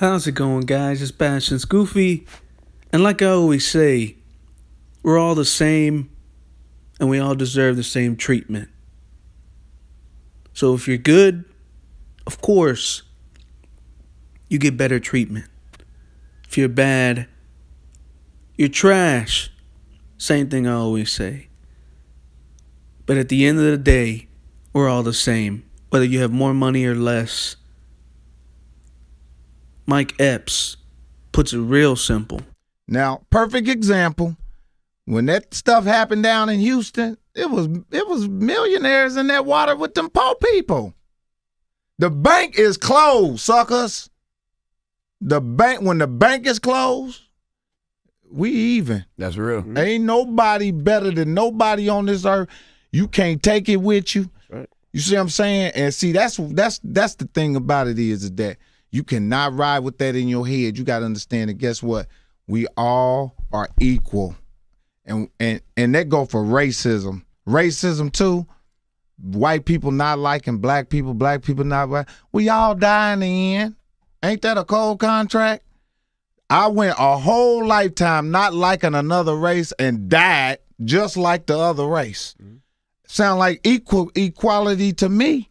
How's it going, guys? It's Bastians Goofy. And like I always say, we're all the same and we all deserve the same treatment. So if you're good, of course, you get better treatment. If you're bad, you're trash. Same thing I always say. But at the end of the day, we're all the same. Whether you have more money or less. Mike Epps puts it real simple. Now, perfect example. When that stuff happened down in Houston, it was it was millionaires in that water with them poor people. The bank is closed, suckers. The bank when the bank is closed, we even. That's real. Mm-hmm. Ain't nobody better than nobody on this earth. You can't take it with you. right. You see what I'm saying? And see, that's that's that's the thing about it is, is that you cannot ride with that in your head. You got to understand that. Guess what? We all are equal, and and and that go for racism. Racism too. White people not liking black people, black people not like. We all die in the end. Ain't that a cold contract? I went a whole lifetime not liking another race and died just like the other race. Mm-hmm. Sound like equal equality to me.